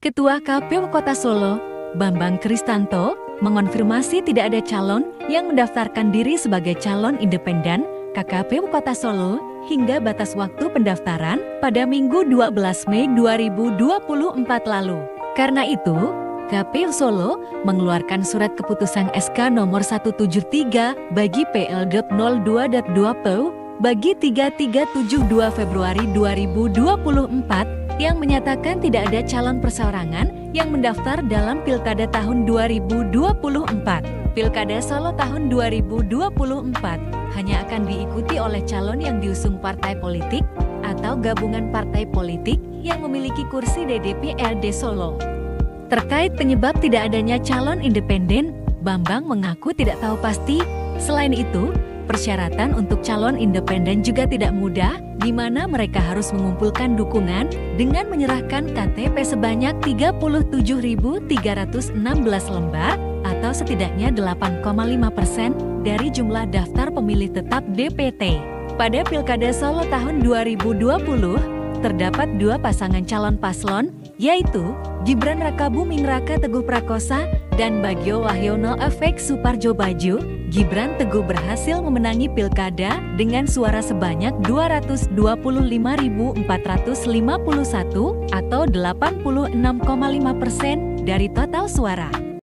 Ketua KPU Kota Solo, Bambang Kristanto, mengonfirmasi tidak ada calon yang mendaftarkan diri sebagai calon independen KKPU Kota Solo hingga batas waktu pendaftaran pada Minggu 12 Mei 2024 lalu. Karena itu, KPU Solo mengeluarkan surat keputusan SK nomor 173 bagi PLGEP 02.20 bagi 3372 Februari 2024 yang menyatakan tidak ada calon perseorangan yang mendaftar dalam Pilkada tahun 2024. Pilkada Solo tahun 2024 hanya akan diikuti oleh calon yang diusung partai politik atau gabungan partai politik yang memiliki kursi DDPRD Solo. Terkait penyebab tidak adanya calon independen, Bambang mengaku tidak tahu pasti. Selain itu, persyaratan untuk calon independen juga tidak mudah, di mana mereka harus mengumpulkan dukungan dengan menyerahkan KTP sebanyak 37.316 lembar atau setidaknya 8,5 persen dari jumlah daftar pemilih tetap DPT. Pada Pilkada Solo tahun 2020, terdapat dua pasangan calon paslon, yaitu Gibran Raka Buming Raka Teguh Prakosa dan Bagio Wahyono Efek Suparjo Baju. Gibran Teguh berhasil memenangi pilkada dengan suara sebanyak 225.451 atau 86,5 persen dari total suara.